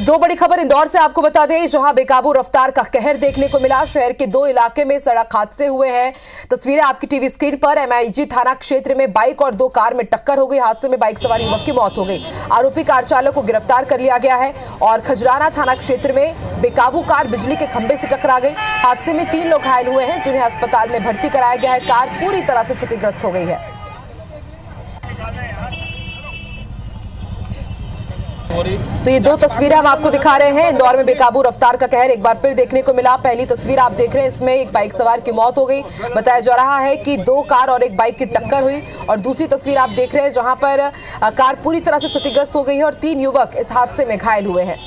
दो बड़ी खबर इंदौर से आपको बता दें, जहाँ बेकाबू रफ्तार का कहर देखने को मिला, शहर के दो इलाके में सड़क हादसे हुए हैं। तस्वीरें आपकी टीवी स्क्रीन पर, एमआईजी थाना क्षेत्र में बाइक और दो कार में टक्कर हो गई, हादसे में बाइक सवार युवक की मौत हो गई। आरोपी कार चालक को गिरफ़्तार कर लिया गया है और खजराना थाना क्षेत्र में बेकाबू कार बिजली के खंभे से टकरा गई। हादसे में तीन लोग घायल हुए हैं, जिन्हें अस्पताल में भर्ती कराया गया है। कार पूरी तरह से क्षतिग्रस्त हो गई है। तो ये दो तस्वीरें हम आपको दिखा रहे हैं। इंदौर में बेकाबू रफ्तार का कहर एक बार फिर देखने को मिला। पहली तस्वीर आप देख रहे हैं, इसमें एक बाइक सवार की मौत हो गई। बताया जा रहा है कि दो कार और एक बाइक की टक्कर हुई। और दूसरी तस्वीर आप देख रहे हैं, जहाँ पर कार पूरी तरह से क्षतिग्रस्त हो गई है और तीन युवक इस हादसे में घायल हुए हैं।